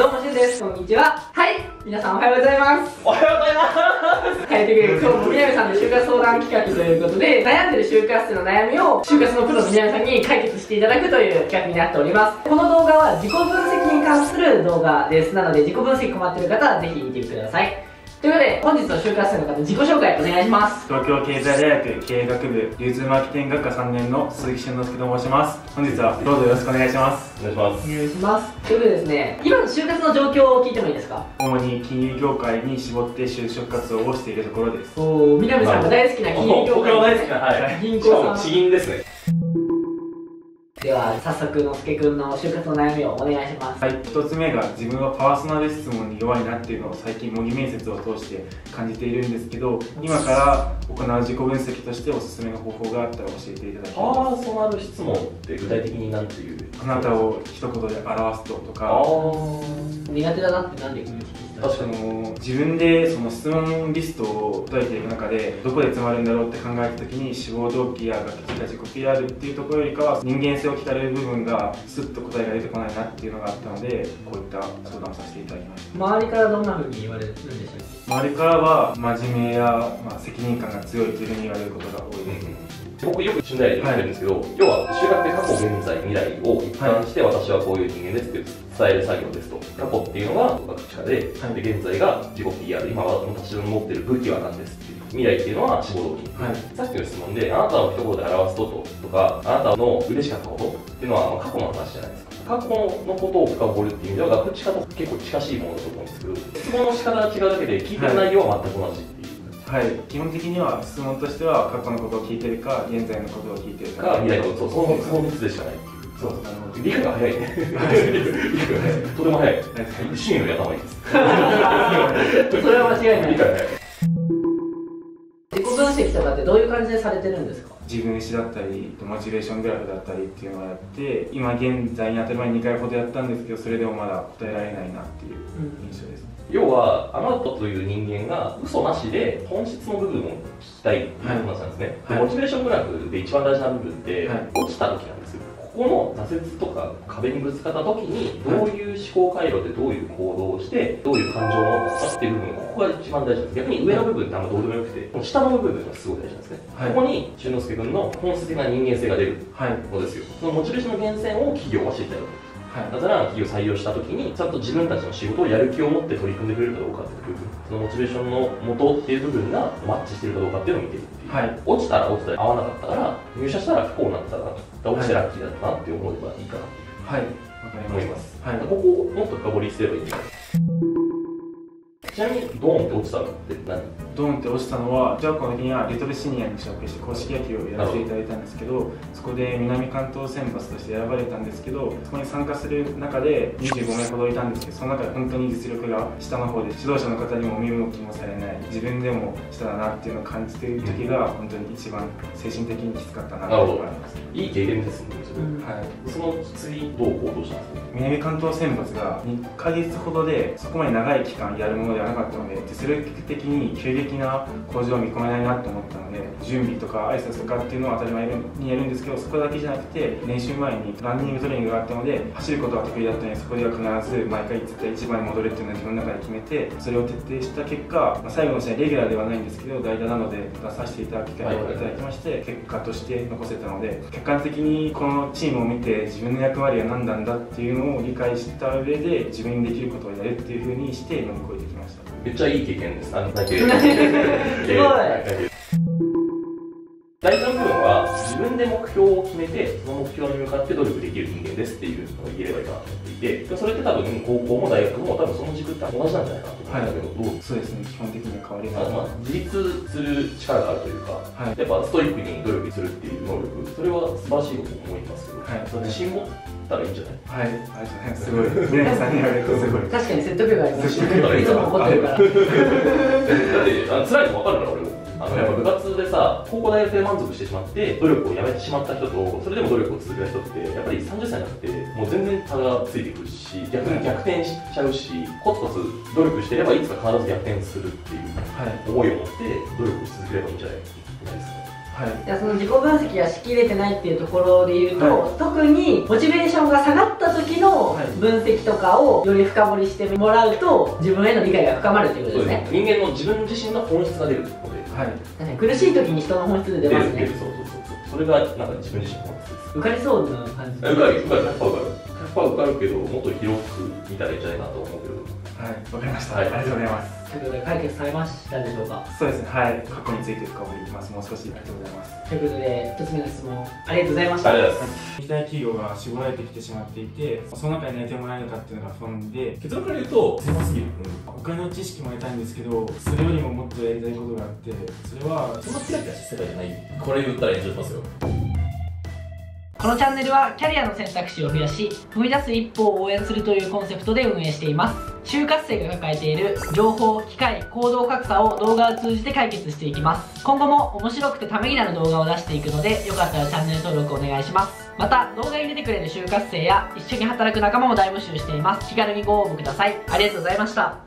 どうもしゅんです。こんにちは。はい。皆さんおはようございます。おはようございます。はい、ということで今日も南さんの就活相談企画ということで悩んでる就活生の悩みを就活のプロの南さんに解決していただくという企画になっております。この動画は自己分析に関する動画です。なので自己分析困ってる方はぜひ見てくださいということで本日の就活生の方自己紹介お願いします。東京経済大学経営学部流通マーケティング学科3年の鈴木俊之介と申します。本日はどうぞよろしくお願いします。お願いします。お願いします。ということでですね今の就活の状況を聞いてもいいですか？主に金融業界に絞って就職活動をしているところです。おお南さんが大好きな金融業界僕の大好きなはい。銀しか行さん。も地銀ですねでは早速のすけくんの就活の悩みをお願いします。はい、一つ目が自分はパーソナル質問に弱いなっていうのを最近模擬面接を通して感じているんですけど今から行う自己分析としておすすめの方法があったら教えていただきパまーソナル質問って具体的になんていう？すあなたを一言で表すととあかー。苦手だなってなんで分析した確かあの自分でその質問リストを解いていく中でどこで詰まるんだろうって考えた時に志望動機や学歴や自己 PR っていうところよりかは人間性を聞かれる部分がスッと答えが出てこないなっていうのがあったのでこういった相談をさせていただきました。周りからどんな風に言われるんでしたっけ周りからは真面目や、まあ、責任感が強いというふうに言われることが多いです、僕よく信頼で言ってるんですけど、要は就活って過去現在未来を一貫して私はこういう人間ですって伝える作業ですと。過去っていうのが学者で,、はい。で現在が自己 PR 今私の持ってる武器は何ですっていう。未来っていうのは志望動機。はい。さっきの質問で、あなたを一言で表すこととか、あなたの嬉しかったことっていうのはまあ過去の話じゃないですか。過去のことを深掘るっていう意味では、学知化と結構近しいものだと思うんですけど、質問の仕方が違うだけで、聞いてる内容は全く同じっていう。はい、基本的には質問としては過去のことを聞いてるか現在のことを聞いてるか。が未来のこと、そうそのその3つでしかないっていう。そうあの理解が早いね。理解が早い。とても早い。シーンより頭いいです。それは間違いない理解が早い。自己分析とかってどういう感じでされてるんですか？自分史だったりモチベーショングラフだったりっていうのをやって今現在に当たり前に2回ほどやったんですけどそれでもまだ答えられないなっていう印象です、要はあなたという人間が嘘なしで本質の部分を聞きたいっていう話なんですね、はいでモチベーショングラフで一番大事な部分って、はい落ちた時なんですよここの挫折とか壁にぶつかった時にどういう思考回路でどういう行動をしてどういう感情を持つかっていう部分ここが一番大事なんです。逆に上の部分ってあんまどうでもよくてこの下の部分がすごい大事なんですね、はい。ここに俊之介君の本質的な人間性が出るはい。のですよ。そのモチベーションの源泉を企業は知りたいわけですはい。だから企業採用したときにちゃんと自分たちの仕事をやる気を持って取り組んでくれるかどうかっていう部分そのモチベーションの元っていう部分がマッチしてるかどうかっていうのを見てるっていう、はい。落ちたら落ちたら合わなかったから入社したら不幸になったら落ちてラッキーだったなって思えばいいかなってはい。わかり思います、はい。ここをもっと深掘りすればいいんじゃないちなみにドーンって落ちたのって何？ドーンって落ちたのは中学校の時にはリトルシニアに所属して硬式野球をやらせていただいたんですけどそこで南関東選抜として選ばれたんですけどそこに参加する中で25名ほどいたんですけどその中で本当に実力が下の方で指導者の方にも見向きもされない自分でも下だなっていうのを感じている時が本当に一番精神的にきつかったなっています。いい経験ですねそれ、うんはい。その次どう行動したんですか？南関東選抜が2ヶ月ほどでそこまで長い期間やるものではなかったので実力的に急激な向上を見込めないなと思ったので準備とか挨拶とかっていうのは当たり前にやるんですけどそこだけじゃなくて練習前にランニングトレーニングがあったので走ることが得意だったのでそこでは必ず毎回絶対一番に戻るっていうのを自分の中で決めてそれを徹底した結果、まあ最後の試合レギュラーではないんですけど代打なので出させていただく機会をいただきまして結果として残せたので客観的にこのチームを見て自分の役割は何なんだっていうのを理解した上で自分にできることをやるっていうふうにして乗り越えてきました。めっちゃいい経験です。あのだけ。すごい。大事な部分は自分で目標を決めてその目標に向かって努力できる人間ですっていうのを言えればいいかなと思っていてでそれって多分高校も大学も多分その軸って同じなんじゃないかなと思うんだけど、どうそうですね。基本的には変わりまあのまあ自立する力があるというか、はい。やっぱストイックに努力するっていう能力それは素晴らしいと思いますけど、はい。自信持ったらいいんじゃない？はい。ありがとうござい。ますすごい皆さんに言われるとすごい。確かに説得力あります説得力あるいつも怒ってるからだってあの辛いの分かるから俺も。あのやっぱ部活でさ高校大学で満足してしまって努力をやめてしまった人とそれでも努力を続けた人ってやっぱり30歳になってもう全然差がついてくるし逆に逆転しちゃうしコツコツ努力してればいつか必ず逆転するっていうはい。思いを持って努力し続ければいいんじゃない？ですかははい。じゃあその自己分析がしきれてないっていうところで言うと、は特にモチベーションが下がった時のはい。分析とかをより深掘りしてもらうと自分への理解が深まるっていうことですすね。ね人間の自分自身の本質が出るってことではい。確かに苦しい時に人の本質で出ますね。出る出るそうそうそうそう。それがなんか自分自身の本質です。受かりそうな感じ。受かる受かる。100%受かる。100%受かるけどもっと広く見たらいいんじゃないかなと思うけどはいわかりました、はい。ありがとうございます。ということで解決されましたでしょうか？そうですねはい。過去について深掘りいきます。もう少しありがとうございます。ということで一つ目の質問ありがとうございました。ありがとうございます。行きたい企業が絞られてきてしまっていてその中に内定もらえるかっていうのが不安で結論から言うと狭すぎる、お金の知識も得たいんですけどそれよりももっとやりたいことがあってそれはそんなキラキラした世界じゃない。これ言ったら炎上しますよこのチャンネルはキャリアの選択肢を増やし踏み出す一歩を応援するというコンセプトで運営しています。就活生が抱えている情報機会行動格差を動画を通じて解決していきます。今後も面白くてためになる動画を出していくのでよかったらチャンネル登録お願いします。また動画に出てくれる就活生や一緒に働く仲間も大募集しています。気軽にご応募ください。ありがとうございました。